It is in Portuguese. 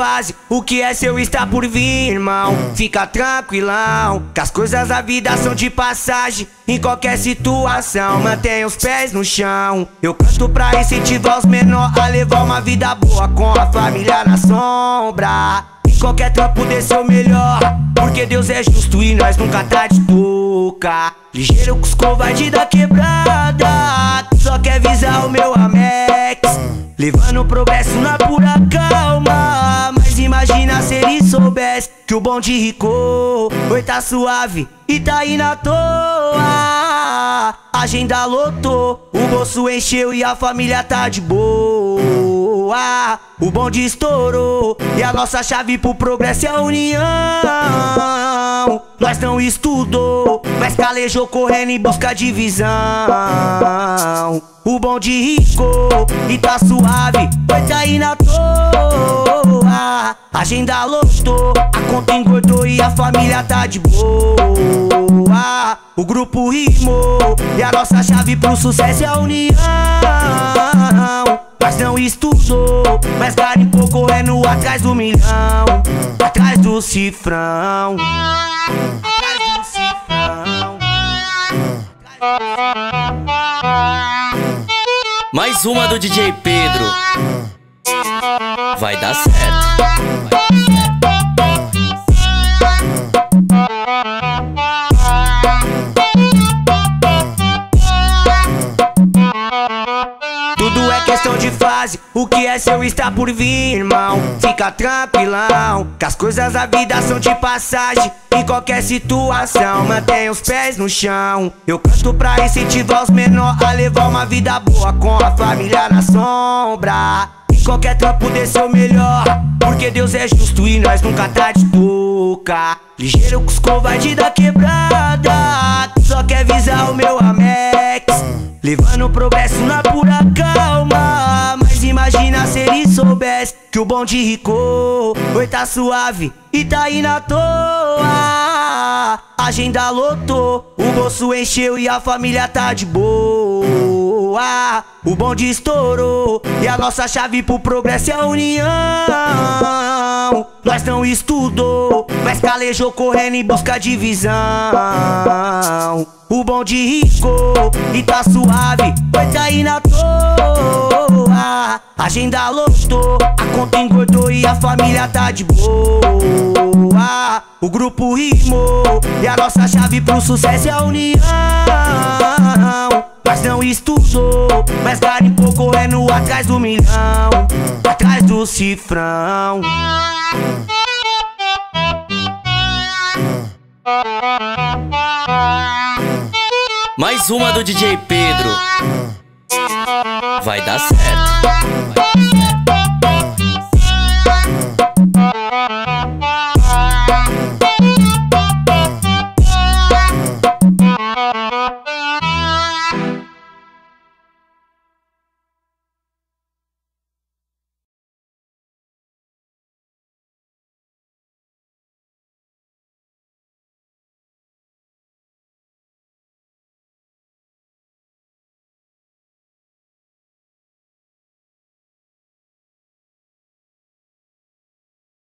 fase, o que é seu está por vir, irmão. Fica tranquilão, que as coisas da vida são de passagem. Em qualquer situação, mantenha os pés no chão. Eu canto pra incentivar os menores a levar uma vida boa com a família na sombra. Em qualquer trampo dê seu melhor, porque Deus é justo e nós nunca tá de touca. Ligeiro com os covardes da quebrada, só quer visar o meu Amex. Levando progresso na pura calma. Mas imagina se ele soubesse que o bonde rico Oi, tá suave e tá indo à toa. Agenda lotou, o bolso encheu e a família tá de boa. O bonde estourou e a nossa chave pro progresso é a união. Nós não estudou, mas calejou correndo em busca de visão. O bonde rico e tá suave, vai cair na toa. Agenda lotou, a conta engordou e a família tá de boa. O grupo rimou e a nossa chave pro sucesso é a união. Mas não estudou, mas garimpou correndo atrás do milhão. Atrás do cifrão. Mais uma do DJ Pedro. Vai dar certo. Questão de fase, o que é seu está por vir, irmão. Fica tranquilão, que as coisas da vida são de passagem. Em qualquer situação, mantenha os pés no chão. Eu canto pra incentivar os menores a levar uma vida boa com a família na sombra. Em qualquer trampo dê seu melhor, porque Deus é justo e nós nunca tá de touca. Ligeiro com os covardes da quebrada, só quer visar o meu Amex. Levando progresso na pura calma. Que o bonde rico Oi, tá suave e tá indo à toa. Agenda lotou, o bolso encheu e a família tá de boa. O bonde estourou e a nossa chave pro progresso é a união. Nós não estudou, mas calejou correndo em busca de visão. O bonde rico e tá suave, vai cair na toa. Agenda lotou, a conta engordou e a família tá de boa. O grupo rimou e a nossa chave pro sucesso é a união. Mas não estudou, mas garimpou correndo atrás do milhão, atrás do cifrão. Mais uma do DJ Pedro. Vai dar certo.